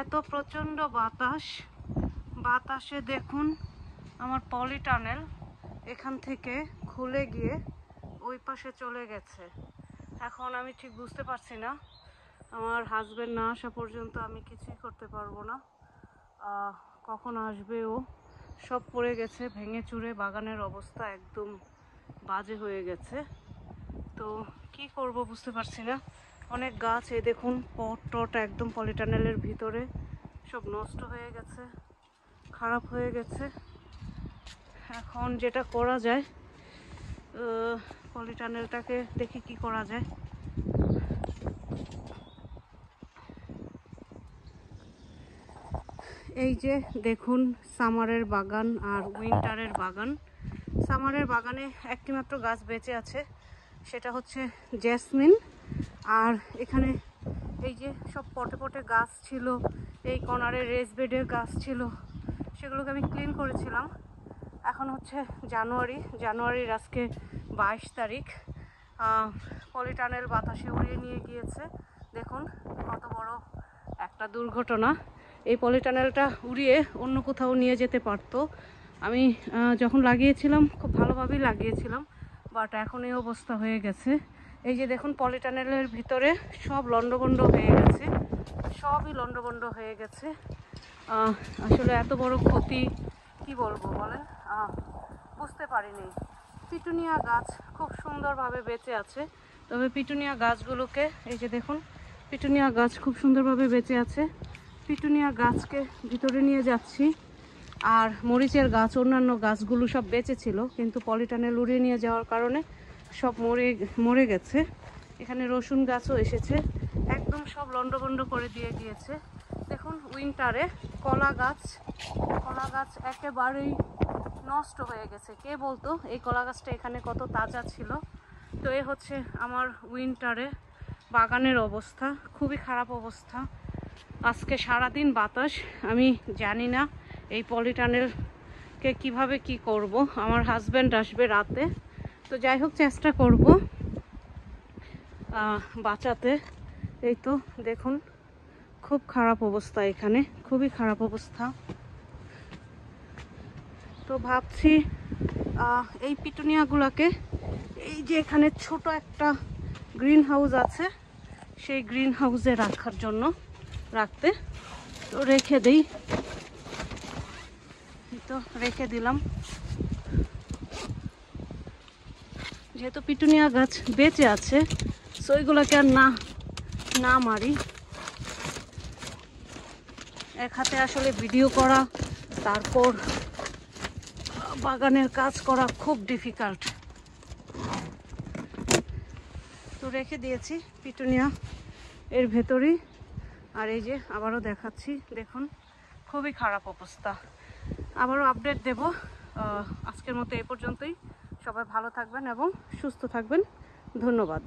এত প্রচণ্ড বাতাস। বাতাসে দেখুন আমার পলি টানেল এখান থেকে খুলে গিয়ে ওই পাশে চলে গেছে। এখন আমি ঠিক বুঝতে পারছি না। আমার হাজবেন্ড না আসা পর্যন্ত আমি কিছুই করতে পারব না। কখন আসবে ও? সব পড়ে গেছে, ভেঙে চুরে বাগানের অবস্থা একদম বাজে হয়ে গেছে। তো কি করব বুঝতে পারছি না। অনেক গাছ, এই দেখুন, পট টট একদম পলিটানেলের ভিতরে। সব নষ্ট হয়ে গেছে, খারাপ হয়ে গেছে। এখন যেটা করা যায় পলিটানেলটাকে দেখি কি করা যায়। এই যে দেখুন, সামারের বাগান আর উইন্টারের বাগান। সামারের বাগানে একটিমাত্র গাছ বেঁচে আছে, সেটা হচ্ছে জেসমিন। আর এখানে এই যে সব পটে পটে গাছ ছিল, এই কর্নারে রেস বেডের গাছ ছিল, সেগুলোকে আমি ক্লিন করেছিলাম। এখন হচ্ছে জানুয়ারি, জানুয়ারির আজকে বাইশ তারিখ। পলিটানেল বাতাসে উড়িয়ে নিয়ে গিয়েছে। দেখুন কত বড় একটা দুর্ঘটনা। এই পলিটানেলটা উড়িয়ে অন্য কোথাও নিয়ে যেতে পারতো। আমি যখন লাগিয়েছিলাম, খুব ভালোভাবেই লাগিয়েছিলাম বাট এখন এই অবস্থা হয়ে গেছে। এই যে দেখুন পলিটানেলের ভিতরে সব লন্ডভন্ড হয়ে গেছে। সবই লন্ডভন্ড হয়ে গেছে। আসলে এত বড় ক্ষতি কি বলব বলেন? বুঝতে পারিনি। পিটুনিয়া গাছ খুব সুন্দরভাবে বেঁচে আছে। তবে পিটুনিয়া গাছগুলোকে, এই যে দেখুন, পিটুনিয়া গাছ খুব সুন্দরভাবে বেঁচে আছে। পিটুনিয়া গাছকে ভিতরে নিয়ে যাচ্ছি। আর মরিচের গাছ, অন্যান্য গাছগুলো সব বেঁচে ছিল কিন্তু পলিটানেল উড়িয়ে নিয়ে যাওয়ার কারণে সব মরে মরে গেছে। এখানে রসুন গাছও এসেছে। একদম সব লন্ডভন্ড করে দিয়ে গিয়েছে। দেখুন, উইন্টারে কলা গাছ। কলা গাছ একেবারেই নষ্ট হয়ে গেছে। কে বলতো, এই কলা গাছটা এখানে কত তাজা ছিল। তো এ হচ্ছে আমার উইন্টারে বাগানের অবস্থা। খুবই খারাপ অবস্থা। আজকে সারাদিন বাতাস। আমি জানি না এই পলিটানেলকে কীভাবে কি করব। আমার হাজব্যান্ড আসবে রাতে। তো যাই হোক, চেষ্টা করব বাঁচাতে। এই তো দেখুন, খুব খারাপ অবস্থা এখানে, খুবই খারাপ অবস্থা। তো ভাবছি এই পিটুনিয়াগুলোকে, এই যে এখানে ছোট একটা গ্রিন হাউস আছে, সেই গ্রিন হাউসে রাখার জন্য রাখতে। তো রেখে দিই। তো রেখে দিলাম। যেহেতু পিটুনিয়া গাছ বেঁচে আছে সো ওইগুলোকে আর না না মারি। এক হাতে আসলে ভিডিও করা, তারপর বাগানের কাজ করা খুব ডিফিকাল্ট তো রেখে দিয়েছি পিটুনিয়া এর ভেতরেই। আর এই যে আবারও দেখাচ্ছি, দেখুন, খুবই খারাপ অবস্থা। আবারও আপডেট দেব আজকের মতো এ পর্যন্তই। সবাই ভালো থাকবেন এবং সুস্থ থাকবেন। ধন্যবাদ।